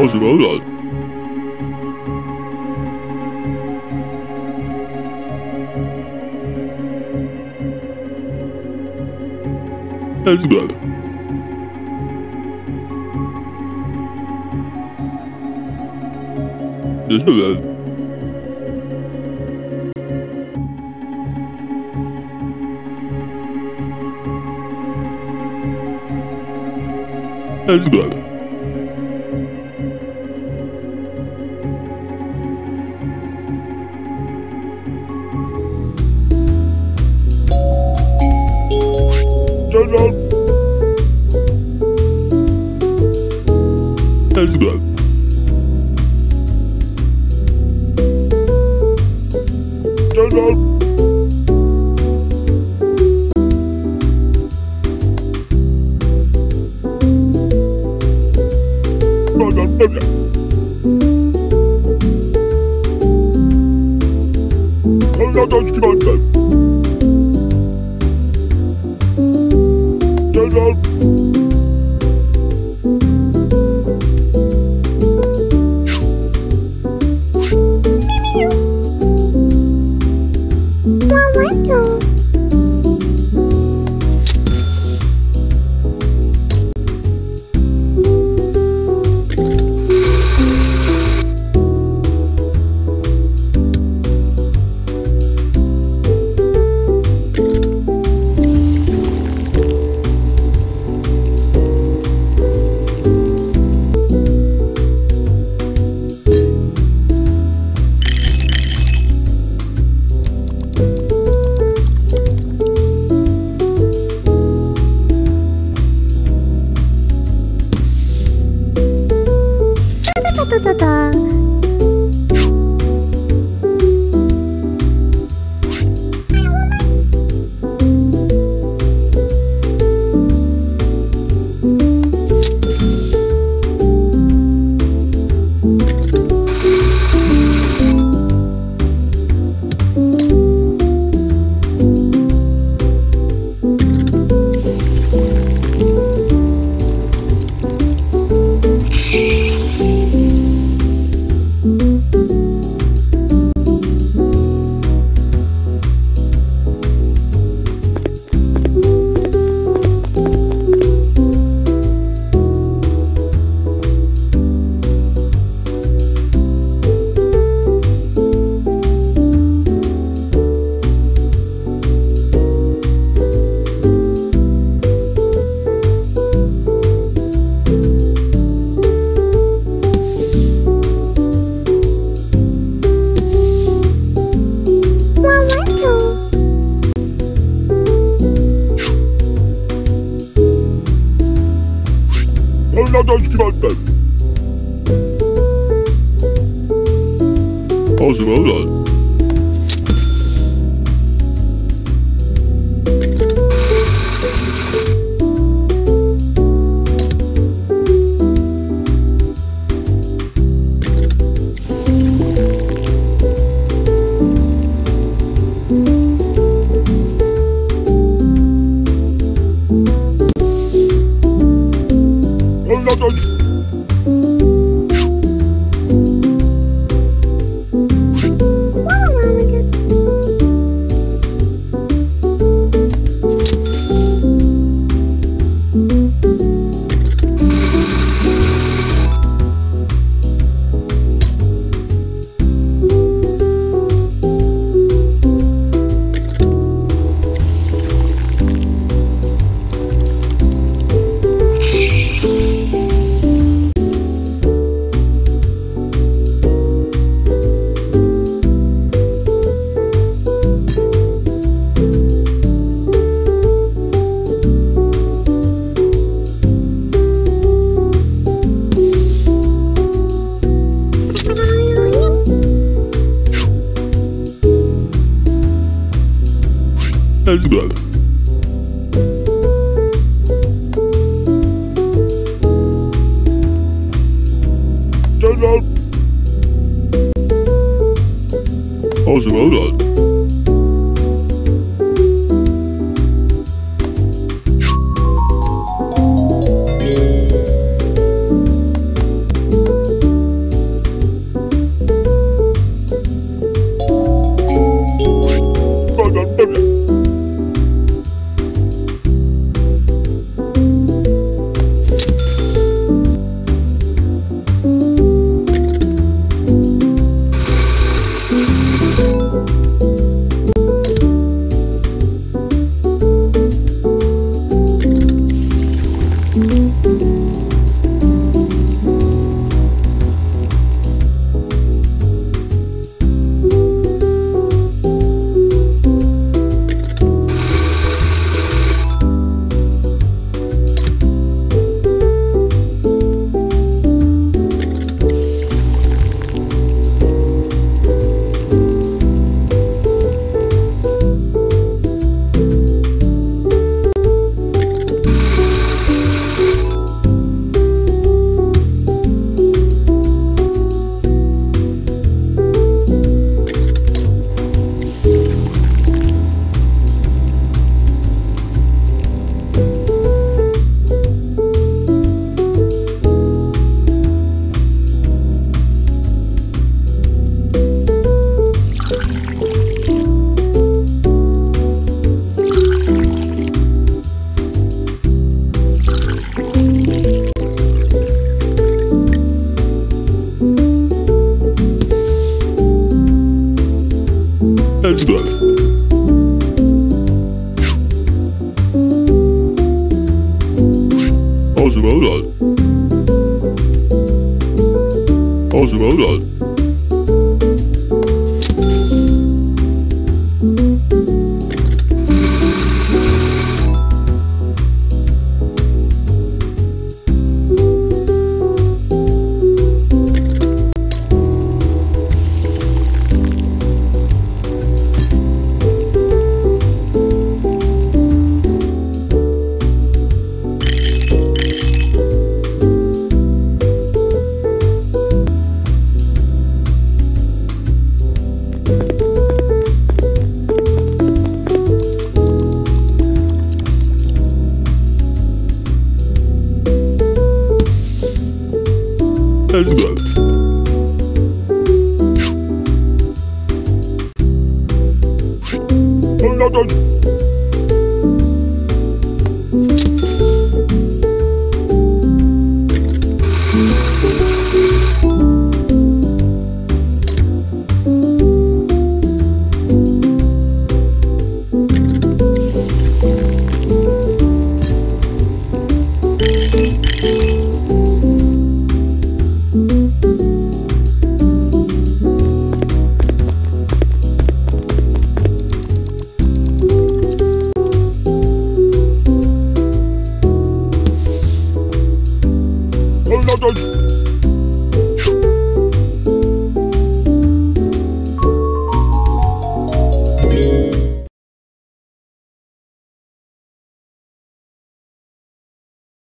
how's the road on? That's good. This is good. That's good. Good. Hold on, don't you mind that? sometimes you come out Blah. Elizabeth. Oswald. Oswald. Elizabeth. don't